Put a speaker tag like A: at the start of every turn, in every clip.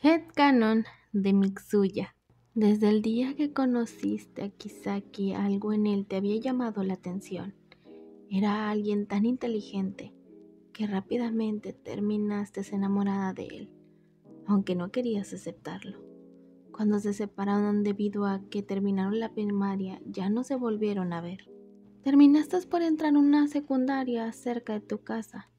A: Headcanon de Mitsuya. Desde el día que conociste a Kisaki, algo en él te había llamado la atención. Era alguien tan inteligente que rápidamente terminaste enamorada de él, aunque no querías aceptarlo. Cuando se separaron debido a que terminaron la primaria, ya no se volvieron a ver. Terminaste por entrar en una secundaria cerca de tu casa.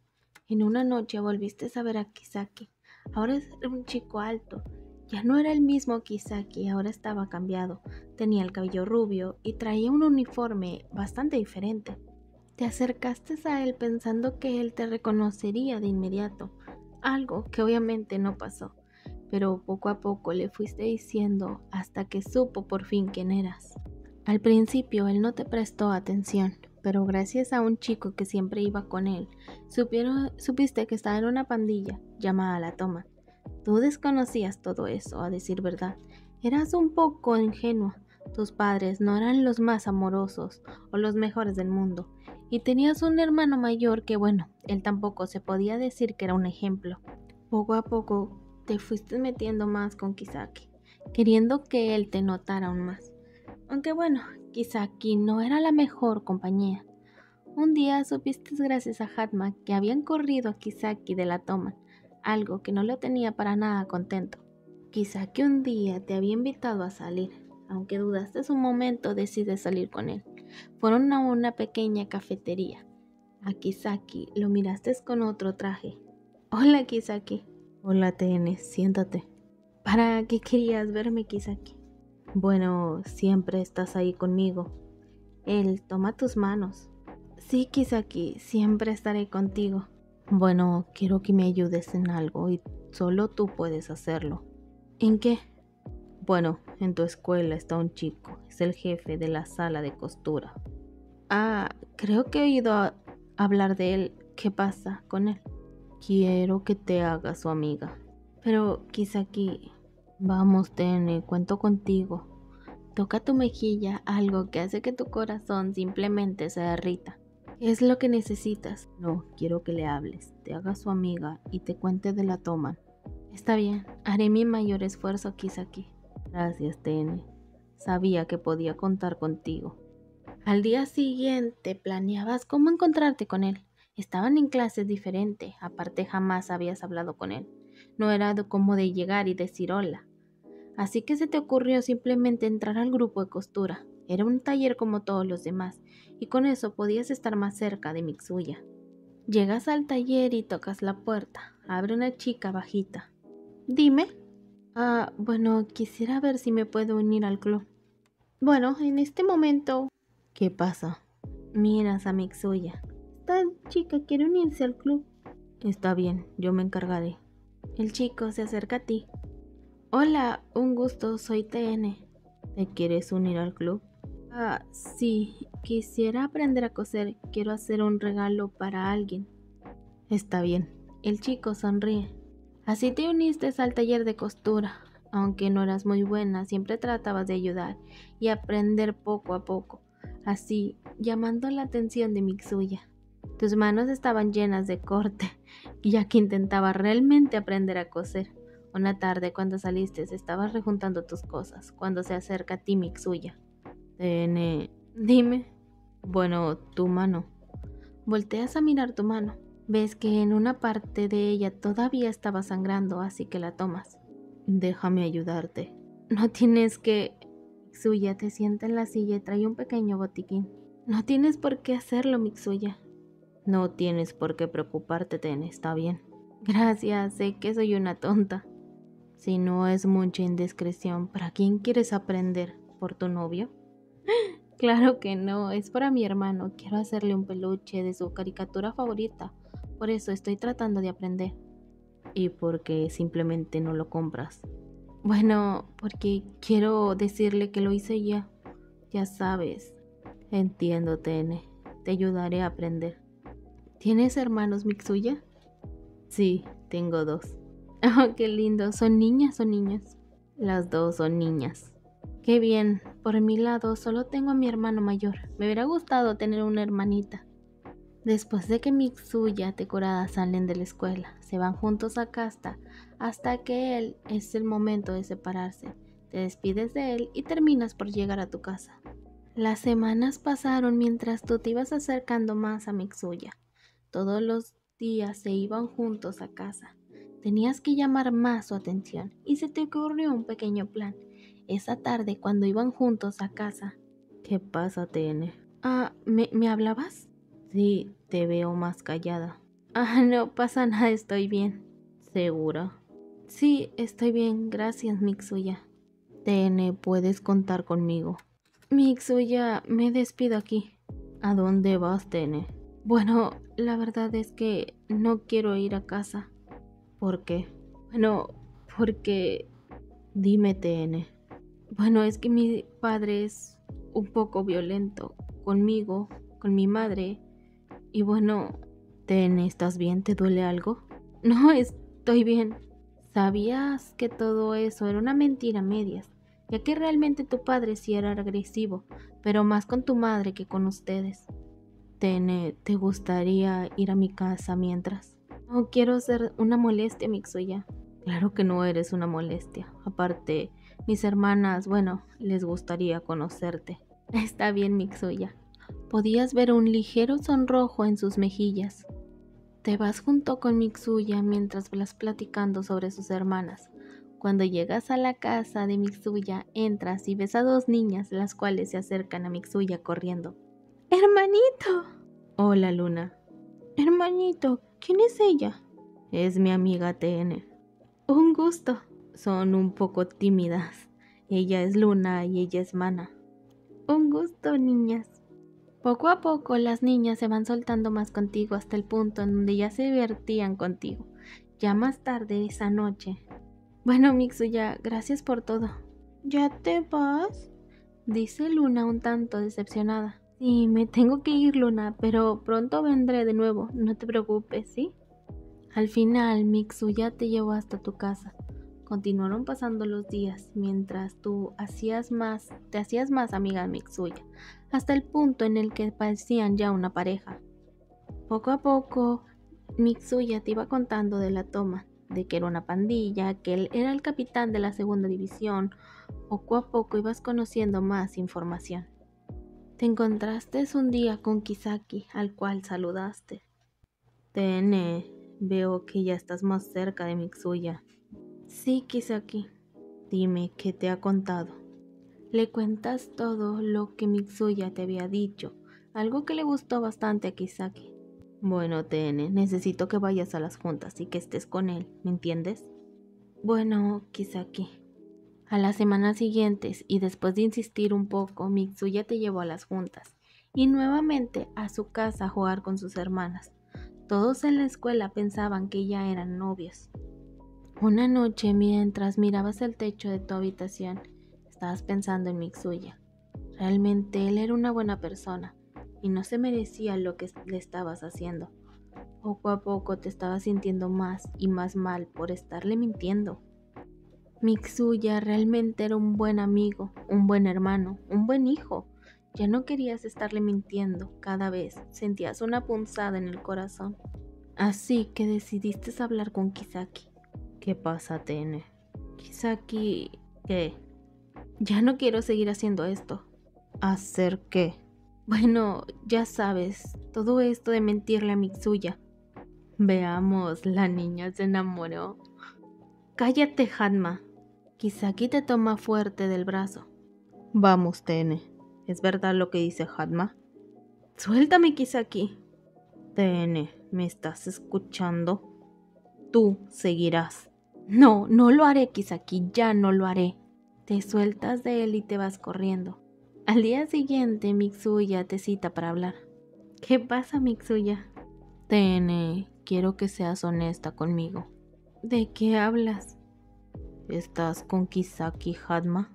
A: En una noche volviste a ver a Kisaki. Ahora es un chico alto. Ya no era el mismo Kisaki, ahora estaba cambiado. Tenía el cabello rubio y traía un uniforme bastante diferente. Te acercaste a él pensando que él te reconocería de inmediato, algo que obviamente no pasó, pero poco a poco le fuiste diciendo hasta que supo por fin quién eras. Al principio él no te prestó atención, pero gracias a un chico que siempre iba con él, supiste que estaba en una pandilla llamada La Toma. Tú desconocías todo eso, a decir verdad. Eras un poco ingenua. Tus padres no eran los más amorosos o los mejores del mundo, y tenías un hermano mayor que, bueno, él tampoco se podía decir que era un ejemplo. Poco a poco te fuiste metiendo más con Kisaki, queriendo que él te notara aún más. Aunque bueno, Kisaki no era la mejor compañía. Un día supiste gracias a Hatma que habían corrido a Kisaki de la toma, algo que no lo tenía para nada contento. Kisaki un día te había invitado a salir, aunque dudaste un momento decides salir con él. Fueron a una pequeña cafetería. A Kisaki lo miraste con otro traje. Hola Kisaki.
B: Hola TN, siéntate.
A: ¿Para qué querías verme Kisaki?
B: Bueno, siempre estás ahí conmigo.
A: Él toma tus manos. Sí, Kisaki, siempre estaré contigo.
B: Bueno, quiero que me ayudes en algo y solo tú puedes hacerlo.
A: ¿En qué?
B: Bueno, en tu escuela está un chico, es el jefe de la sala de costura.
A: Ah, creo que he oído hablar de él. ¿Qué pasa con él?
B: Quiero que te haga su amiga.
A: Pero Kisaki,
B: vamos, Tene, cuento contigo.
A: Toca tu mejilla algo que hace que tu corazón simplemente se derrita. Es lo que necesitas.
B: No, quiero que le hables, te haga su amiga y te cuente de la toma.
A: Está bien, haré mi mayor esfuerzo, Kisaki.
B: Gracias, TN. Sabía que podía contar contigo.
A: Al día siguiente planeabas cómo encontrarte con él. Estaban en clases diferentes, aparte jamás habías hablado con él. No era como de llegar y decir hola. Así que se te ocurrió simplemente entrar al grupo de costura. Era un taller como todos los demás, y con eso podías estar más cerca de Mitsuya. Llegas al taller y tocas la puerta. Abre una chica bajita. Dime. Ah, bueno, quisiera ver si me puedo unir al club. Bueno, en este momento...
B: ¿Qué pasa?
A: Miras a Mitsuya. Esta chica quiere unirse al club.
B: Está bien, yo me encargaré.
A: El chico se acerca a ti. Hola, un gusto, soy TN.
B: ¿Te quieres unir al club?
A: Ah, sí, quisiera aprender a coser. Quiero hacer un regalo para alguien.
B: Está bien.
A: El chico sonríe. Así te uniste al taller de costura. Aunque no eras muy buena, siempre tratabas de ayudar y aprender poco a poco, así llamando la atención de Mitsuya. Tus manos estaban llenas de corte, ya que intentaba realmente aprender a coser. Una tarde cuando saliste estabas rejuntando tus cosas, cuando se acerca a ti Mitsuya.
B: Tene,
A: dime.
B: Bueno, tu mano.
A: Volteas a mirar tu mano. Ves que en una parte de ella todavía estaba sangrando, así que la tomas.
B: Déjame ayudarte.
A: No tienes que... Mitsuya te sienta en la silla y trae un pequeño botiquín. No tienes por qué hacerlo, Mitsuya.
B: No tienes por qué preocuparte, Ten, está bien.
A: Gracias, sé que soy una tonta.
B: Si no es mucha indiscreción, ¿para quién quieres aprender? ¿Por tu novio?
A: Claro que no, es para mi hermano. Quiero hacerle un peluche de su caricatura favorita. Por eso estoy tratando de aprender.
B: ¿Y por qué simplemente no lo compras?
A: Bueno, porque quiero decirle que lo hice ya. Ya sabes.
B: Entiendo, TN. Te ayudaré a aprender.
A: ¿Tienes hermanos Mitsuya?
B: Sí, tengo dos.
A: Oh, qué lindo. ¿Son niñas o niños?
B: Las dos son niñas.
A: Qué bien. Por mi lado, solo tengo a mi hermano mayor. Me hubiera gustado tener una hermanita. Después de que Mitsuya y Tekurada salen de la escuela, se van juntos a casa hasta que él es el momento de separarse. Te despides de él y terminas por llegar a tu casa. Las semanas pasaron mientras tú te ibas acercando más a Mitsuya. Todos los días se iban juntos a casa. Tenías que llamar más su atención y se te ocurrió un pequeño plan. Esa tarde, cuando iban juntos a casa.
B: ¿Qué pasa, TN?
A: Ah, ¿me, ¿me hablabas?
B: Sí, te veo más callada.
A: Ah, no pasa nada, estoy bien.
B: ¿Segura?
A: Sí, estoy bien, gracias, Mixuya.
B: TN, puedes contar conmigo.
A: Mixuya, me despido aquí.
B: ¿A dónde vas, TN?
A: Bueno, la verdad es que no quiero ir a casa.
B: ¿Por qué?
A: Bueno, porque...
B: Dime, TN.
A: Bueno, es que mi padre es un poco violento conmigo, con mi madre. Y bueno...
B: TN, ¿estás bien? ¿Te duele algo?
A: No, estoy bien. Sabías que todo eso era una mentira medias, ya que realmente tu padre sí era agresivo, pero más con tu madre que con ustedes.
B: TN, ¿te gustaría ir a mi casa mientras?
A: No quiero ser una molestia, Mixuya.
B: Claro que no eres una molestia. Aparte, mis hermanas, bueno, les gustaría conocerte.
A: Está bien, Mixuya. Podías ver un ligero sonrojo en sus mejillas. Te vas junto con Mixuya mientras vas platicando sobre sus hermanas. Cuando llegas a la casa de Mixuya, entras y ves a dos niñas, las cuales se acercan a Mixuya corriendo. ¡Hermanito!
B: Hola, Luna.
A: Hermanito, ¿quién es ella?
B: Es mi amiga TN.
A: Un gusto.
B: Son un poco tímidas. Ella es Luna y ella es Mana.
A: Un gusto, niñas. Poco a poco las niñas se van soltando más contigo hasta el punto en donde ya se divertían contigo. Ya más tarde esa noche. Bueno, Mixuya, gracias por todo. ¿Ya te vas? Dice Luna un tanto decepcionada. Sí, me tengo que ir, Luna, pero pronto vendré de nuevo, no te preocupes, ¿sí? Al final, Mixuya te llevó hasta tu casa. Continuaron pasando los días mientras tú hacías más, te hacías más amiga de Mixuya, hasta el punto en el que parecían ya una pareja. Poco a poco, Mixuya te iba contando de la toma, de que era una pandilla, que él era el capitán de la segunda división. Poco a poco ibas conociendo más información. Te encontraste un día con Kisaki, al cual saludaste.
B: TN, veo que ya estás más cerca de Mitsuya.
A: Sí, Kisaki.
B: Dime, ¿qué te ha contado?
A: Le cuentas todo lo que Mitsuya te había dicho, algo que le gustó bastante a Kisaki.
B: Bueno, TN, necesito que vayas a las juntas y que estés con él, ¿me entiendes?
A: Bueno, Kisaki. A las semanas siguientes y después de insistir un poco, Mitsuya te llevó a las juntas y nuevamente a su casa a jugar con sus hermanas. Todos en la escuela pensaban que ya eran novios. Una noche, mientras mirabas el techo de tu habitación, estabas pensando en Mitsuya. Realmente él era una buena persona y no se merecía lo que le estabas haciendo. Poco a poco te estabas sintiendo más y más mal por estarle mintiendo. Mitsuya realmente era un buen amigo, un buen hermano, un buen hijo. Ya no querías estarle mintiendo cada vez, sentías una punzada en el corazón. Así que decidiste hablar con Kisaki.
B: ¿Qué pasa, TN?
A: Kisaki...
B: ¿Qué?
A: Ya no quiero seguir haciendo esto.
B: ¿Hacer qué?
A: Bueno, ya sabes, todo esto de mentirle a Mitsuya.
B: Veamos, la niña se enamoró.
A: Cállate, Hanma. Kisaki te toma fuerte del brazo.
B: Vamos, TN. ¿Es verdad lo que dice Hadma?
A: Suéltame, Kisaki.
B: TN, ¿me estás escuchando?
A: Tú seguirás. No, no lo haré, Kisaki, ya no lo haré. Te sueltas de él y te vas corriendo. Al día siguiente, Mitsuya te cita para hablar. ¿Qué pasa, Mitsuya?
B: TN, quiero que seas honesta conmigo.
A: ¿De qué hablas?
B: ¿Estás con Kisaki Hadma?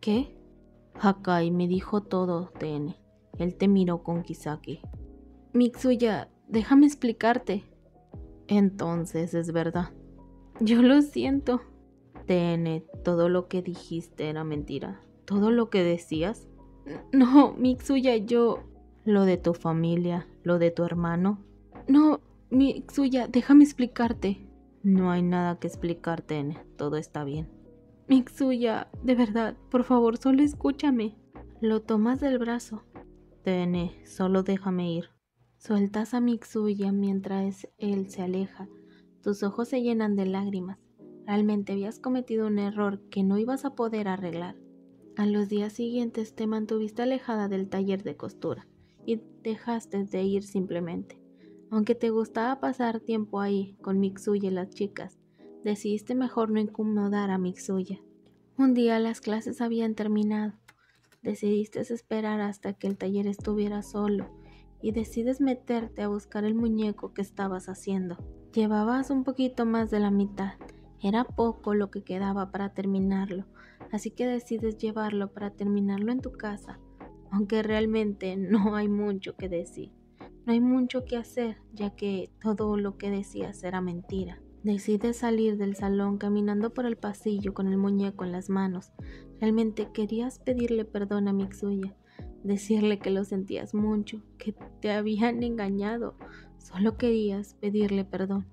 A: ¿Qué?
B: Hakai me dijo todo, TN. Él te miró con Kisaki.
A: Mitsuya, déjame explicarte.
B: Entonces es verdad.
A: Yo lo siento.
B: TN, todo lo que dijiste era mentira. Todo lo que decías.
A: No, Mitsuya, yo...
B: Lo de tu familia, lo de tu hermano.
A: No, mi suya, déjame explicarte.
B: No hay nada que explicarte, N. Todo está bien.
A: Mixuya, de verdad, por favor, solo escúchame.
B: Lo tomas del brazo. Tene, solo déjame ir.
A: Sueltas a Mixuya mientras él se aleja. Tus ojos se llenan de lágrimas. Realmente habías cometido un error que no ibas a poder arreglar. A los días siguientes te mantuviste alejada del taller de costura y dejaste de ir simplemente. Aunque te gustaba pasar tiempo ahí con Mixuya y las chicas, decidiste mejor no incomodar a Mixuya. Un día las clases habían terminado. Decidiste esperar hasta que el taller estuviera solo y decides meterte a buscar el muñeco que estabas haciendo. Llevabas un poquito más de la mitad. Era poco lo que quedaba para terminarlo, así que decides llevarlo para terminarlo en tu casa, aunque realmente no hay mucho que decir. No hay mucho que hacer, ya que todo lo que decías era mentira. Decides salir del salón caminando por el pasillo con el muñeco en las manos. Realmente querías pedirle perdón a Mitsuya, decirle que lo sentías mucho, que te habían engañado. Solo querías pedirle perdón.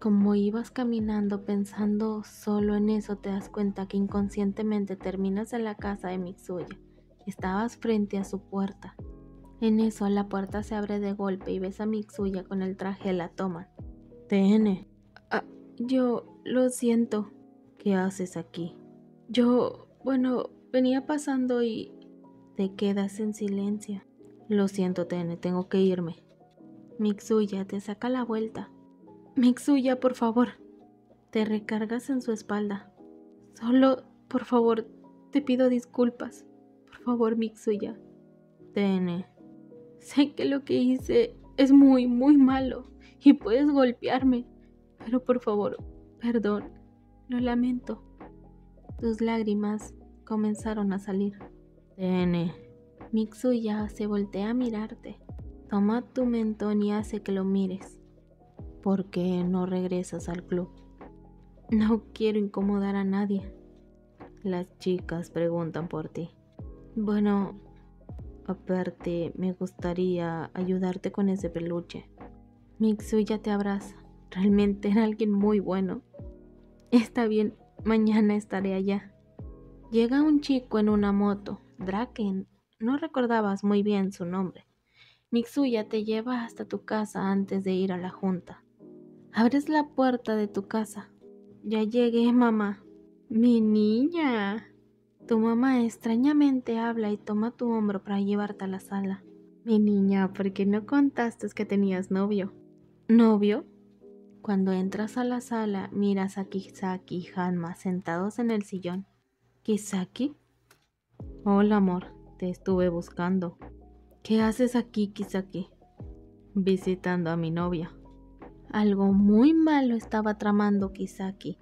A: Como ibas caminando pensando solo en eso, te das cuenta que inconscientemente terminas en la casa de Mitsuya. Estabas frente a su puerta. En eso la puerta se abre de golpe y ves a Mitsuya con el traje la toma.
B: TN,
A: yo lo siento.
B: ¿Qué haces aquí?
A: Yo, bueno, venía pasando y...
B: Te quedas en silencio. Lo siento, Tene, tengo que irme.
A: Mixuya te saca la vuelta. Mixuya, por favor.
B: Te recargas en su espalda.
A: Solo, por favor, te pido disculpas. Por favor, Mixuya.
B: Tene.
A: Sé que lo que hice es muy, muy malo y puedes golpearme, pero por favor, perdón, lo lamento. Tus lágrimas comenzaron a salir.
B: Tene.
A: Mitsuya se voltea a mirarte. Toma tu mentón y hace que lo mires.
B: ¿Por qué no regresas al club?
A: No quiero incomodar a nadie.
B: Las chicas preguntan por ti.
A: Bueno,
B: aparte, me gustaría ayudarte con ese peluche.
A: Mitsuya te abraza. Realmente era alguien muy bueno. Está bien, mañana estaré allá. Llega un chico en una moto, Draken. No recordabas muy bien su nombre. Mitsuya te lleva hasta tu casa antes de ir a la junta. Abres la puerta de tu casa. Ya llegué, mamá. Mi niña. Tu mamá extrañamente habla y toma tu hombro para llevarte a la sala. Mi niña, ¿por qué no contaste que tenías novio? ¿Novio? Cuando entras a la sala, miras a Kisaki y Hanma sentados en el sillón. ¿Kisaki?
B: Hola, amor, te estuve buscando.
A: ¿Qué haces aquí, Kisaki?
B: Visitando a mi novia.
A: Algo muy malo estaba tramando Kisaki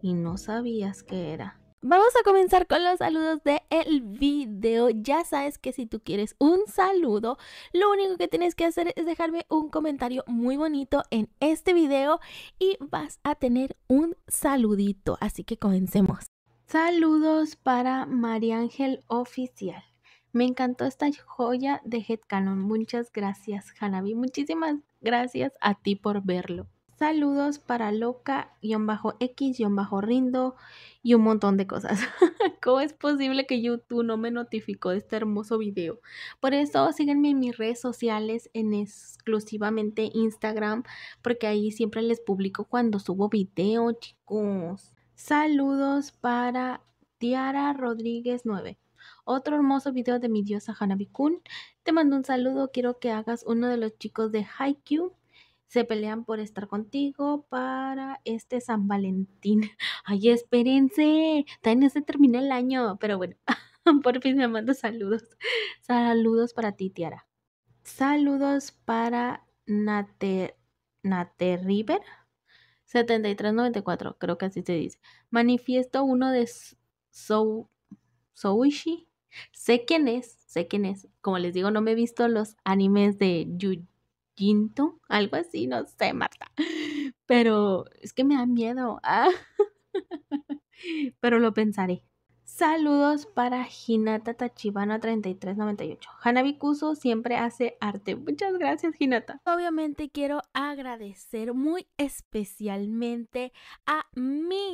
A: y no sabías qué era.
C: Vamos a comenzar con los saludos del el video. Ya sabes que si tú quieres un saludo, lo único que tienes que hacer es dejarme un comentario muy bonito en este video y vas a tener un saludito. Así que comencemos.
A: Saludos para María Ángel Oficial. Me encantó esta joya de Headcanon. Muchas gracias, Hanabi. Muchísimas gracias a ti por verlo. Saludos para loca-x-rindo y un montón de cosas. ¿Cómo es posible que YouTube no me notificó de este hermoso video? Por eso síganme en mis redes sociales, en exclusivamente Instagram, porque ahí siempre les publico cuando subo video, chicos. Saludos para Tiara Rodríguez 9. Otro hermoso video de mi diosa Hanabi Kun. Te mando un saludo, quiero que hagas uno de los chicos de Haikyuu se pelean por estar contigo para este San Valentín. Ay, espérense, no se termina el año, pero bueno, por fin me mando saludos. Saludos para ti, Tiara. Saludos para Nate, Nate River. 7394, creo que así se dice. Manifiesto uno de Sou, Souishi. Sé quién es, sé quién es. Como les digo, no me he visto los animes de Yu quinto, algo así, no sé, Marta. Pero es que me da miedo. Ah. Pero lo pensaré. Saludos para Hinata Tachibana 3398. Hanabi Kuso siempre hace arte. Muchas gracias, Hinata.
C: Obviamente quiero agradecer muy especialmente a mis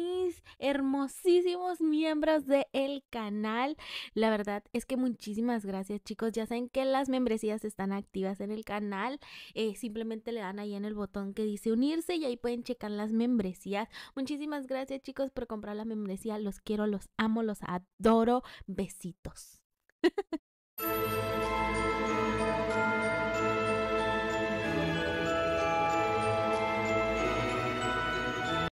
C: hermosísimos miembros del canal. La verdad es que muchísimas gracias, chicos. Ya saben que las membresías están activas en el canal. Eh, simplemente le dan ahí en el botón que dice unirse y ahí pueden checar las membresías. Muchísimas gracias, chicos, por comprar la membresía. Los quiero, los amo, los adoro. Besitos.